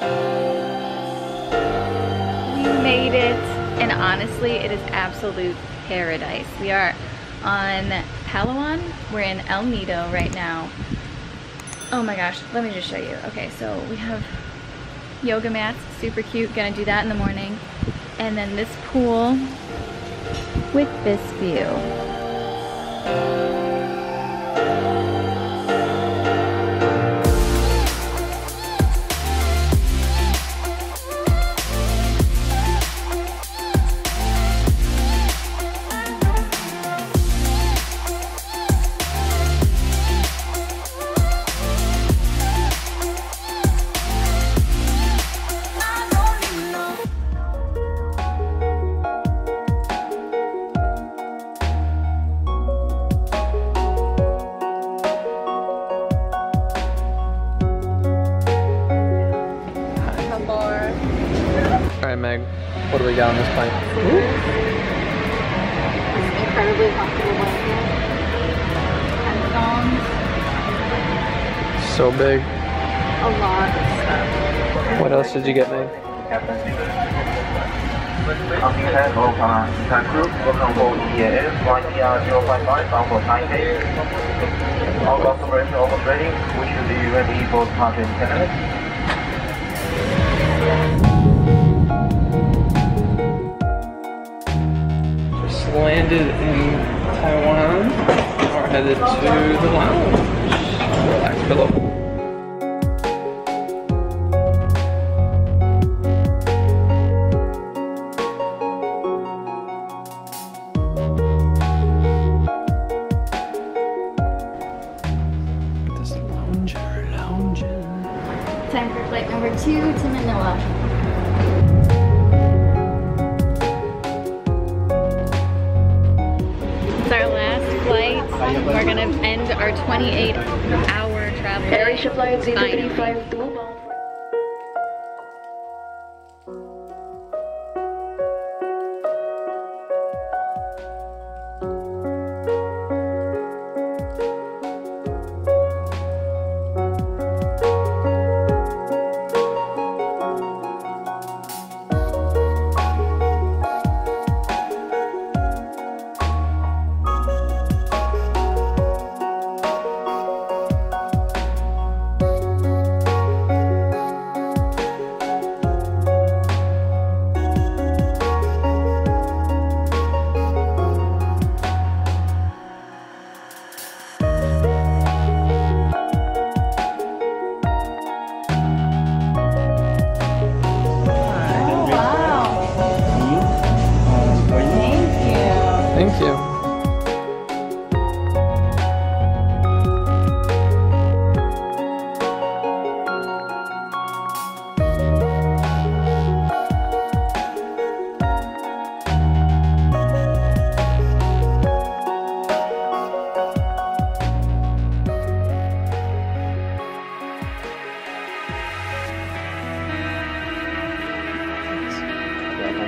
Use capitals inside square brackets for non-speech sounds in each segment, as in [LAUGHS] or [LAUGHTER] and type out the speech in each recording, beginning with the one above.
We made it, and honestly, it is absolute paradise. We are on Palawan. We're in El Nido right now. Oh my gosh, let me just show you. Okay, so we have yoga mats, super cute. Gonna do that in the morning. And then this pool with this view. So big. a lot of stuff. What else did you get, Meg? Coming ahead, Oka Impact Group, welcome for EAS, flight 055, bound for Taipei. All customers are almost ready, We should be ready for departure in 10 minutes. Just landed in Taiwan. We're headed to the lounge. Relax pillow. This lounger, lounging. Time for flight number two to Manila. It's our last flight. We're gonna end our 28 hour traveling. Parish appliance 8352.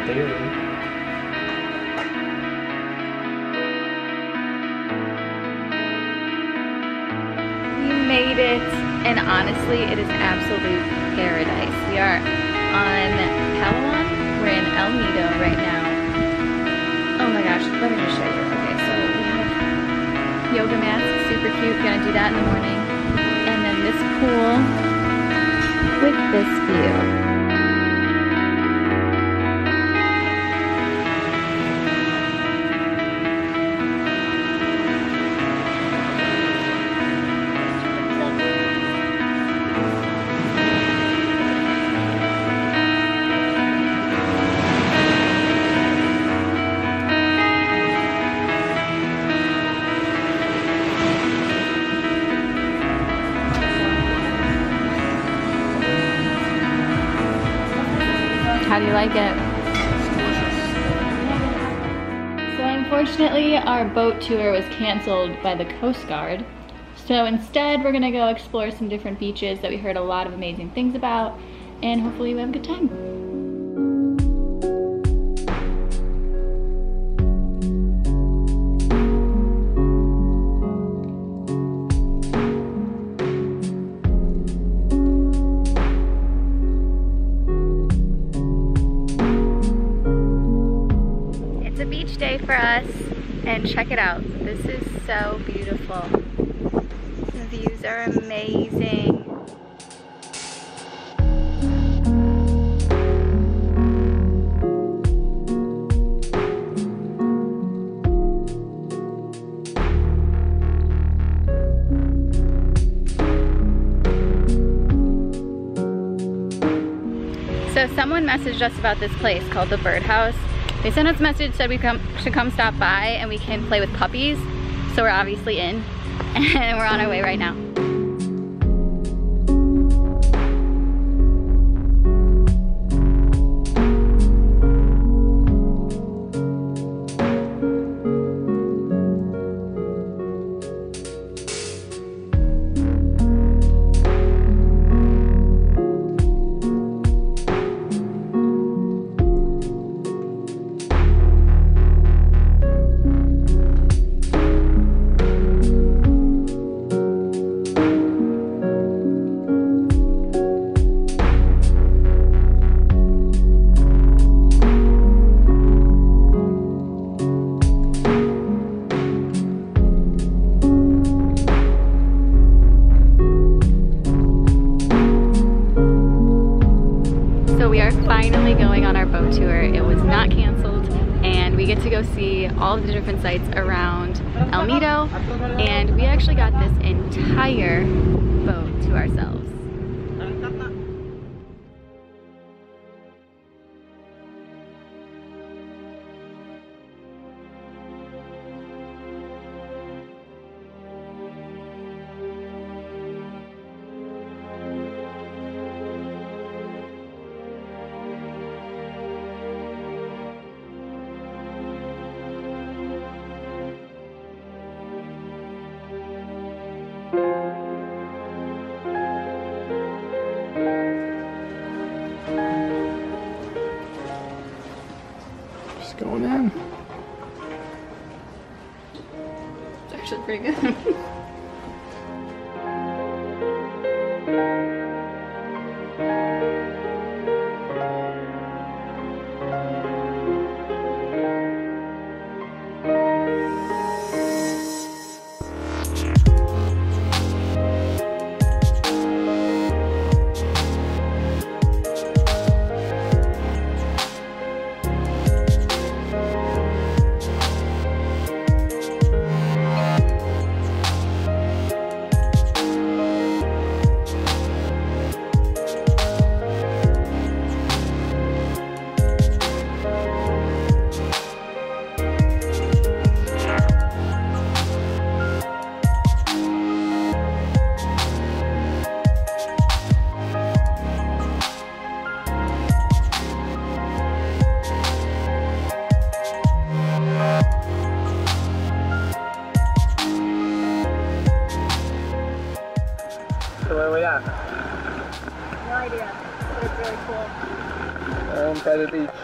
We made it, and honestly, it is absolute paradise. We are on Palawan. We're in El Nido right now. Oh my gosh, let me just show you. Okay, so we have yoga mats, super cute. Gonna do that in the morning. And then this pool with this view. Like it? So unfortunately, our boat tour was canceled by the Coast Guard. So instead, we're gonna go explore some different beaches that we heard a lot of amazing things about, and hopefully we have a good time. And check it out. This is so beautiful. The views are amazing. So someone messaged us about this place called the Birdhouse. They sent us a message, said we come, should come stop by and we can play with puppies. So we're obviously in [LAUGHS] and we're on our way right now. Sites around El Nido and we actually got this entire boat to ourselves. Actually pretty good. [LAUGHS] Saturday.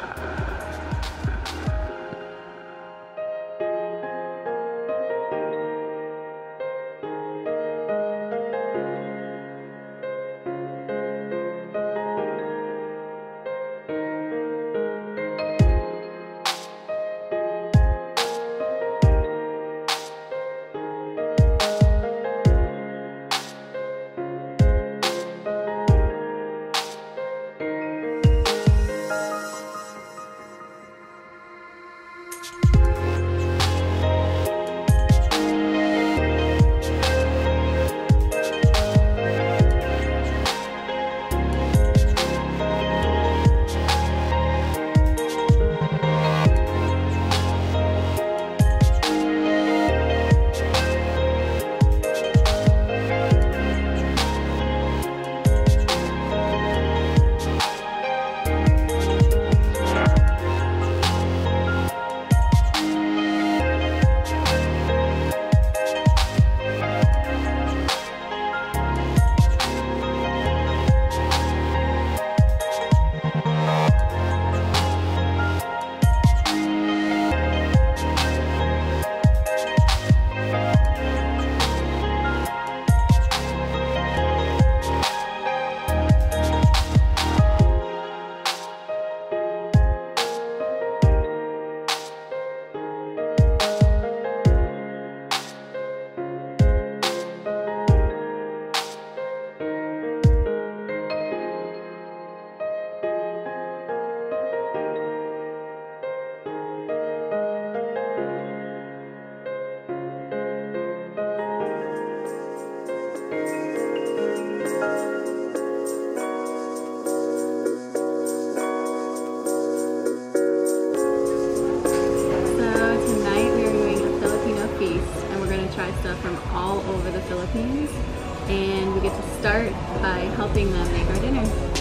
try stuff from all over the Philippines and we get to start by helping them make our dinner.